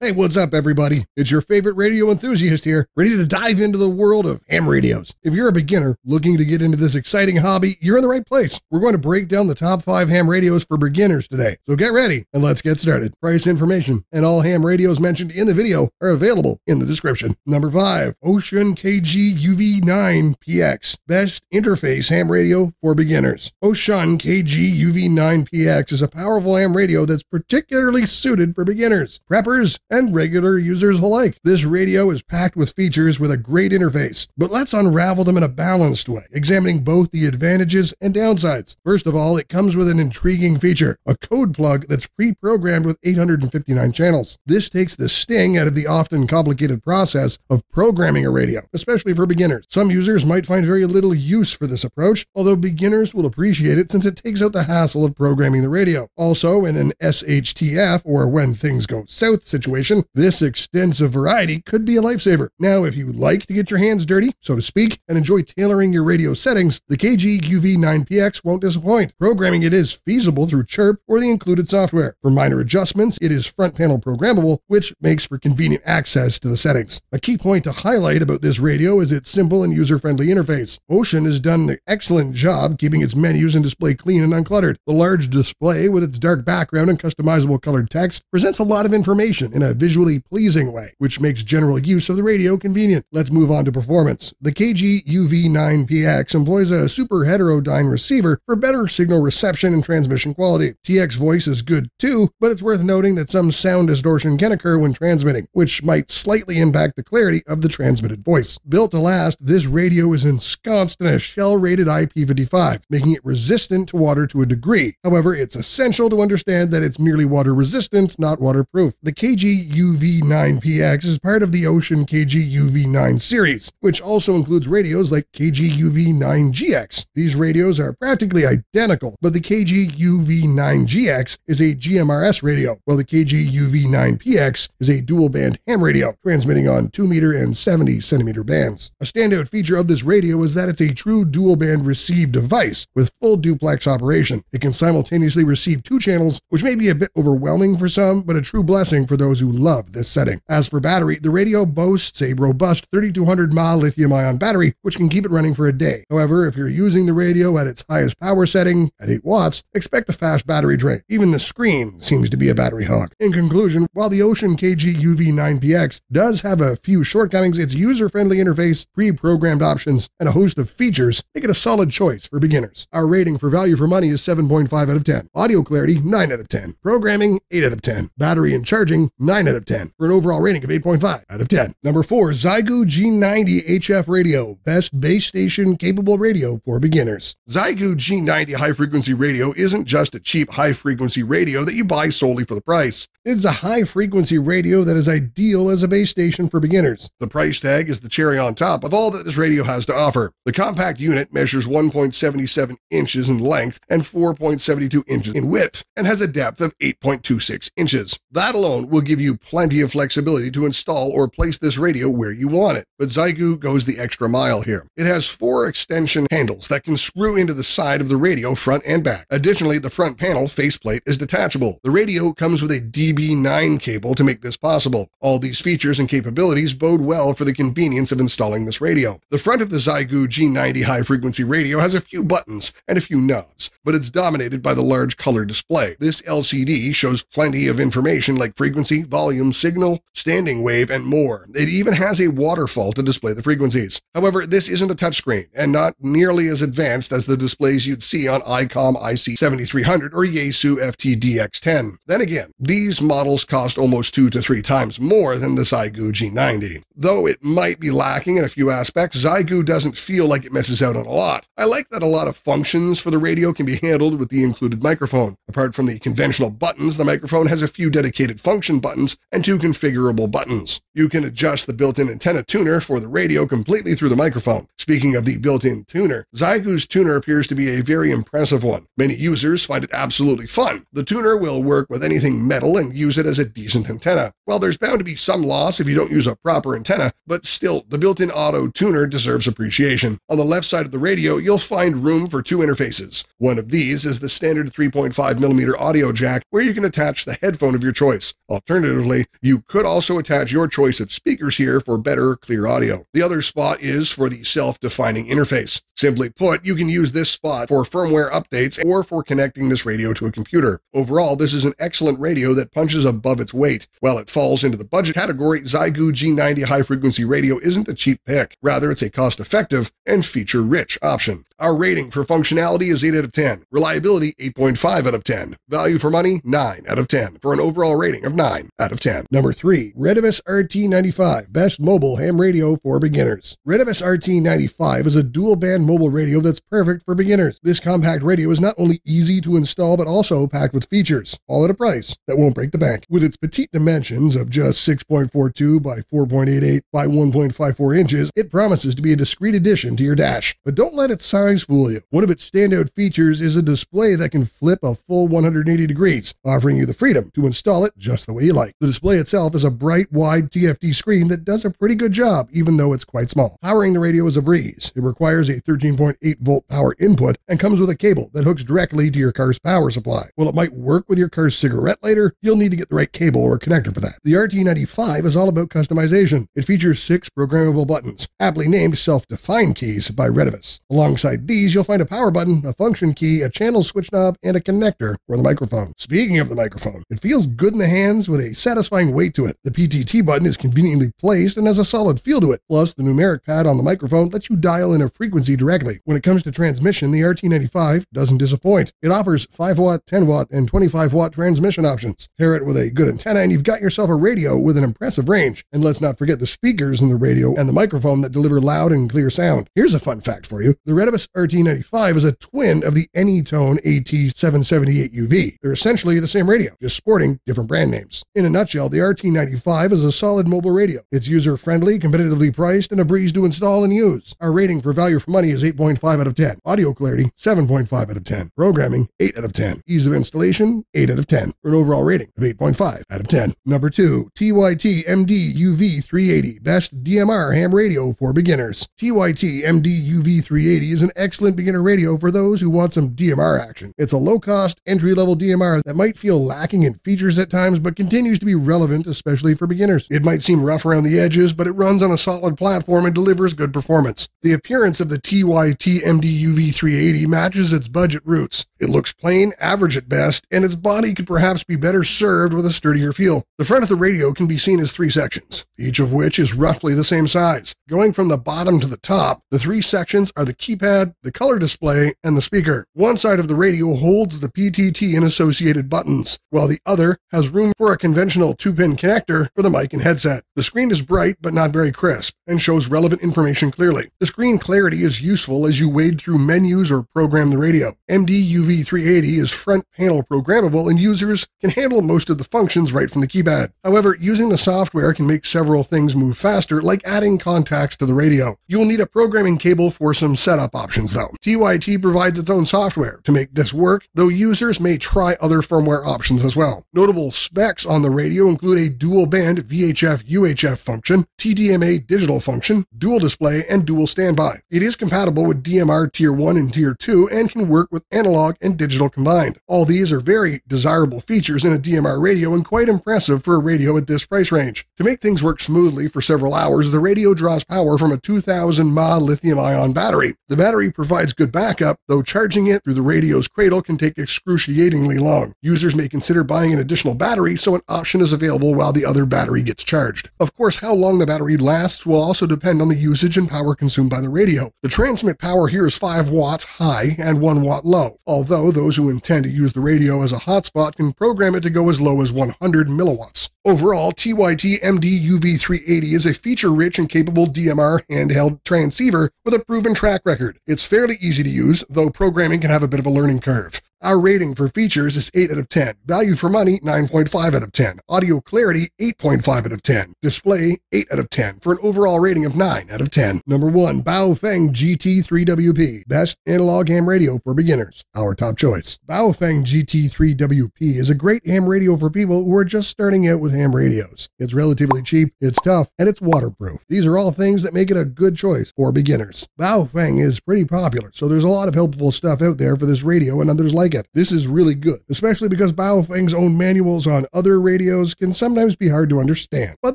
Hey, what's up, everybody? It's your favorite radio enthusiast here, ready to dive into the world of ham radios. If you're a beginner looking to get into this exciting hobby, you're in the right place. We're going to break down the top five ham radios for beginners today. So get ready and let's get started. Price information and all ham radios mentioned in the video are available in the description. Number five, Wouxun KG UV9PX, best interface ham radio for beginners. Wouxun KG UV9PX is a powerful ham radio that's particularly suited for beginners, preppers, and regular users alike. This radio is packed with features with a great interface, but let's unravel them in a balanced way, examining both the advantages and downsides. First of all, it comes with an intriguing feature, a code plug that's pre-programmed with 859 channels. This takes the sting out of the often complicated process of programming a radio, especially for beginners. Some users might find very little use for this approach, although beginners will appreciate it since it takes out the hassle of programming the radio. Also, in an SHTF, or when things go south situation, this extensive variety could be a lifesaver. Now, if you like to get your hands dirty, so to speak, and enjoy tailoring your radio settings, the KG UV9PX won't disappoint. Programming it is feasible through Chirp or the included software. For minor adjustments, it is front panel programmable, which makes for convenient access to the settings. A key point to highlight about this radio is its simple and user-friendly interface. Wouxun has done an excellent job keeping its menus and display clean and uncluttered. The large display with its dark background and customizable colored text presents a lot of information in a visually pleasing way, which makes general use of the radio convenient. Let's move on to performance. The KG UV9PX employs a super heterodyne receiver for better signal reception and transmission quality. TX voice is good too, but it's worth noting that some sound distortion can occur when transmitting, which might slightly impact the clarity of the transmitted voice. Built to last, this radio is ensconced in a shell-rated IP55, making it resistant to water to a degree. However, it's essential to understand that it's merely water resistant, not waterproof. The KG UV9PX is part of the Wouxun KG UV9 series, which also includes radios like KG UV9GX. These radios are practically identical, but the KG UV9GX is a GMRS radio, while the KG UV9PX is a dual band ham radio, transmitting on 2 meter and 70 centimeter bands. A standout feature of this radio is that it's a true dual band receive device with full duplex operation. It can simultaneously receive two channels, which may be a bit overwhelming for some, but a true blessing for those who love this setting. As for battery, the radio boasts a robust 3200 mAh lithium ion battery, which can keep it running for a day. However, if you're using the radio at its highest power setting, at 8 watts, expect a fast battery drain. Even the screen seems to be a battery hog. In conclusion, while the Wouxun KG UV9PX does have a few shortcomings, its user-friendly interface, pre-programmed options, and a host of features make it a solid choice for beginners. Our rating for value for money is 7.5 out of 10. Audio clarity, 9 out of 10. Programming, 8 out of 10. Battery and charging, 9 out of 10. For an overall rating of 8.5 out of 10. Number 4, Xiegu G90 HF Radio. Best base station capable radio for beginners. Xiegu G90 high frequency radio isn't just a cheap high frequency radio that you buy solely for the price. It's a high frequency radio that is ideal as a base station for beginners. The price tag is the cherry on top of all that this radio has to offer. The compact unit measures 1.77 inches in length and 4.72 inches in width and has a depth of 8.26 inches. That alone will give you plenty of flexibility to install or place this radio where you want it. But Xiegu goes the extra mile here. It has four extension handles that can screw into the side of the radio front and back. Additionally, the front panel faceplate is detachable. The radio comes with a DB9 cable to make this possible. All these features and capabilities bode well for the convenience of installing this radio. The front of the Xiegu G90 high frequency radio has a few buttons and a few knobs, but it's dominated by the large color display. This LCD shows plenty of information like frequency, volume, signal, standing wave, and more. It even has a waterfall to display the frequencies. However, this isn't a touchscreen and not nearly as advanced as the displays you'd see on ICOM IC7300 or Yaesu FT-DX10. Then again, these models cost almost two to three times more than the Xiegu G90. Though it might be lacking in a few aspects, Xiegu doesn't feel like it misses out on a lot. I like that a lot of functions for the radio can be handled with the included microphone. Apart from the conventional buttons, the microphone has a few dedicated function buttons and two configurable buttons. You can adjust the built-in antenna tuner for the radio completely through the microphone. Speaking of the built-in tuner, Xiegu's tuner appears to be a very impressive one. Many users find it absolutely fun. The tuner will work with anything metal and use it as a decent antenna. Well, there's bound to be some loss if you don't use a proper antenna, but still, the built-in auto tuner deserves appreciation. On the left side of the radio, you'll find room for two interfaces. One of these is the standard 3.5mm audio jack where you can attach the headphone of your choice. Alternatively, you could also attach your choice of speakers here for better, clear audio. The other spot is for the self-defining interface. Simply put, you can use this spot for firmware updates or for connecting this radio to a computer. Overall, this is an excellent radio that punches above its weight. While it falls into the budget category, Xiegu G90 high frequency radio isn't a cheap pick. Rather, it's a cost effective and feature rich option. Our rating for functionality is 8 out of 10. Reliability, 8.5 out of 10. Value for money, 9 out of 10. For an overall rating of 9 out of 10. Number 3. Retevis RT95, best mobile ham radio for beginners. Retevis RT95 is a dual band mobile radio that's perfect for beginners. This compact radio is not only easy to install, but also packed with features, all at a price that won't break the bank. With its petite dimensions of just 6.42 by 4.88 by 1.54 inches, it promises to be a discreet addition to your dash. But don't let its size fool you. One of its standout features is a display that can flip a full 180 degrees, offering you the freedom to install it just the way you like. The display itself is a bright, wide TFT screen that does a pretty good job, even though it's quite small. Powering the radio is a breeze. It requires a 13.8 volt power input and comes with a cable that hooks directly to your car's power supply. While it might work with your car's cigarette lighter, you'll need to get the right cable or connector for that. The RT95 is all about customization. It features six programmable buttons, aptly named self-defined keys by Retevis. Alongside these, you'll find a power button, a function key, a channel switch knob, and a connector for the microphone. Speaking of the microphone, it feels good in the hands with a satisfying weight to it. The PTT button is conveniently placed and has a solid feel to it. Plus, the numeric pad on the microphone lets you dial in a frequency directly. When it comes to transmission, the RT95 doesn't disappoint. It offers 5 watt, 10 watt, and 25 watt transmission options. Pair it with a good antenna, and you've got yourself a radio with an impressive range. And let's not forget the speakers in the radio and the microphone that deliver loud and clear sound. Here's a fun fact for you the Retevis RT95 is a twin of the Anytone AT778UV. They're essentially the same radio, just sporting different brand names. In a nutshell, the RT95 is a solid mobile radio. It's user friendly, competitively priced, and a breeze to install and use. Our rating for value for money is 8.5 out of 10. Audio clarity, 7.5 out of 10. Programming, 8 out of 10. Ease of installation, 8 out of 10. For an overall rating of 8.5 out of 10. Number 2, TYT MD UV380, best DMR ham radio for beginners. TYT MD UV380 is an excellent beginner radio for those who want some DMR action. It's a low cost, entry level DMR that might feel lacking in features at times, but continues to be relevant, especially for beginners. It might seem rough around the edges, but it runs on a solid platform and delivers good performance. The appearance of the TYT MD UV380 matches its budget roots. It looks plain, average at best, and its body could perhaps be better served with a sturdier feel. The front of the radio can be seen as three sections, each of which is roughly the same size. Going from the bottom to the top, the three sections are the keypad, the color display, and the speaker. One side of the radio holds the PTT and associated buttons, while the other has room for a conventional two-pin connector for the mic and headset. The screen is bright but not very crisp and shows relevant information clearly. The screen clarity is useful as you wade through menus or program the radio. MD-UV380 is front panel programmable and users can handle most of the functions right from the keypad. However, using the software can make several things move faster, like adding contacts to the radio. You will need a programming cable for some setup options though. TYT provides its own software to make this work, though users may try other firmware options as well. Notable specs on the radio include a dual band VHF UHF function, TDMA digital function, dual display, and dual standby. It is compatible with DMR Tier 1 and Tier 2 and can work with analog and digital combined. All these are very desirable features in a DMR radio and quite impressive for a radio at this price range. To make things work smoothly for several hours, the radio draws power from a 2000 mAh lithium ion battery. The battery provides good backup, though charging it through the radio's cradle can take excruciatingly long. Users may consider buying an additional battery so an option is available while the other battery gets charged. Of course, how long the battery lasts will also depend on the usage and power consumed by the radio. The transmit power here is 5 watts high and 1 watt low, although those who intend to use the radio as a hotspot can program it to go as low as 100 milliwatts. Overall, TYT MD UV380 is a feature-rich and capable DMR handheld transceiver with a proven track record. It's fairly easy to use, though programming can have a bit of a learning curve. Our rating for features is 8 out of 10. Value for money, 9.5 out of 10. Audio clarity, 8.5 out of 10. Display, 8 out of 10 for an overall rating of 9 out of 10. Number 1, Baofeng GT3WP. Best analog ham radio for beginners. Our top choice. Baofeng GT3WP is a great ham radio for people who are just starting out with ham radios. It's relatively cheap, it's tough, and it's waterproof. These are all things that make it a good choice for beginners. Baofeng is pretty popular, so there's a lot of helpful stuff out there for this radio and others like This is really good, especially because Baofeng's own manuals on other radios can sometimes be hard to understand. But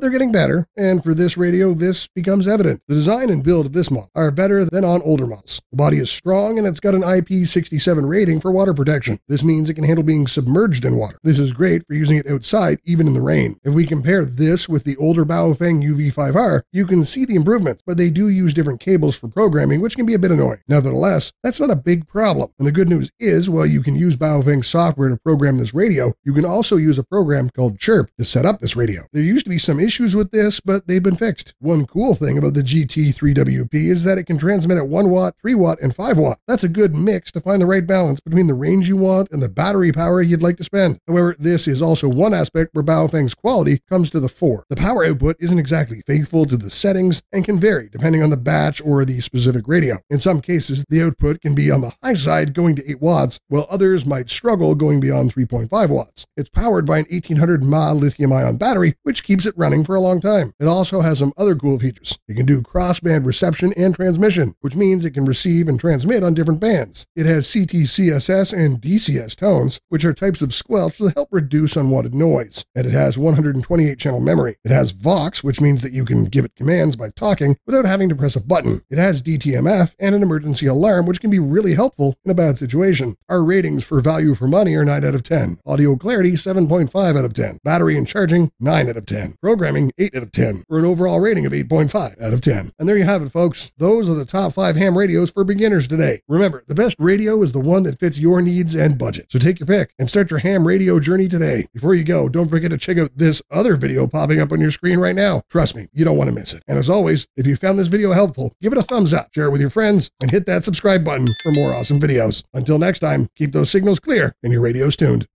they're getting better, and for this radio, this becomes evident. The design and build of this model are better than on older models. The body is strong and it's got an IP67 rating for water protection. This means it can handle being submerged in water. This is great for using it outside, even in the rain. If we compare this with the older Baofeng UV5R, you can see the improvements, but they do use different cables for programming, which can be a bit annoying. Nevertheless, that's not a big problem. And the good news is, while you can use Baofeng software to program this radio, you can also use a program called Chirp to set up this radio. There used to be some issues with this, but they've been fixed. One cool thing about the GT3WP is that it can transmit at 1 watt, 3 watt, and 5 watt. That's a good mix to find the right balance between the range you want and the battery power you'd like to spend. However, this is also one aspect where Baofeng's quality comes to the fore. The power output isn't exactly faithful to the settings and can vary depending on the batch or the specific radio. In some cases, the output can be on the high side going to 8 watts, while others might struggle going beyond 3.5 watts. It's powered by an 1800 mAh lithium ion battery, which keeps it running for a long time. It also has some other cool features. It can do crossband reception and transmission, which means it can receive and transmit on different bands. It has CTCSS and DCS tones, which are types of squelch that help reduce unwanted noise. And it has 128 channel memory. It has Vox, which means that you can give it commands by talking without having to press a button. It has DTMF and an emergency alarm, which can be really helpful in a bad situation. Our ratings for value for money are 9 out of 10. Audio clarity, 7.5 out of 10. Battery and charging, 9 out of 10. Programming, 8 out of 10. For an overall rating of 8.5 out of 10. And there you have it, folks. Those are the top 5 ham radios for beginners today. Remember, the best radio is the one that fits your needs and budget. So take your pick and start your ham radio journey today. Before you go, don't forget to check out this other video popping up on your screen right now. Trust me, you don't want to miss it. And as always, if you found this video helpful, give it a thumbs up, share it with your friends, and hit that subscribe button for more awesome videos. Until next time, those signals clear and your radios tuned.